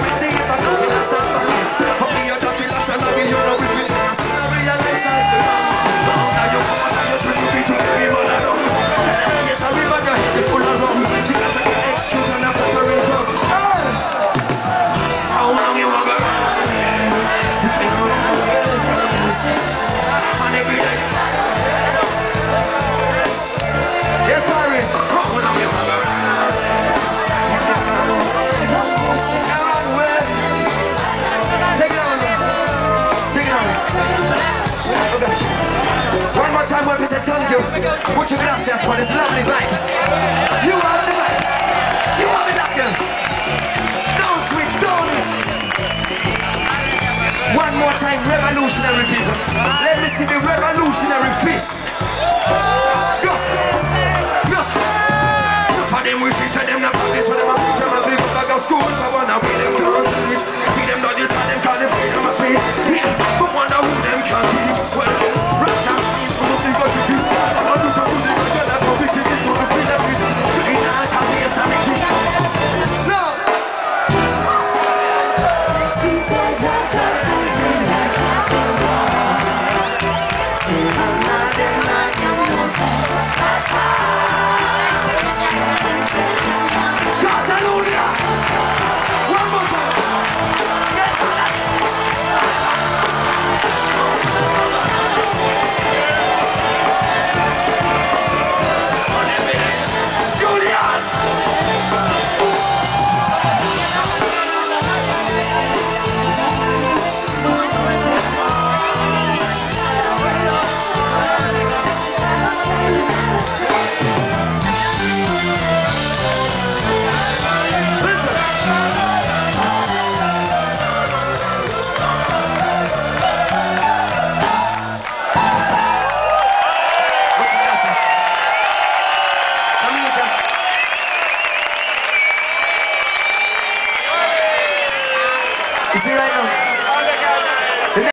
prosperity. One more time, what I tell you? Muchas gracias for this lovely vibes. You are the vibes. You are the doctor. Don't switch, don't switch. One more time, revolutionary people. Let me see the revolutionary fist. Yes. Yes. For them, we fix them, not practice, for them, I'm a preacher, my people, I got school, I wanna Is he right now?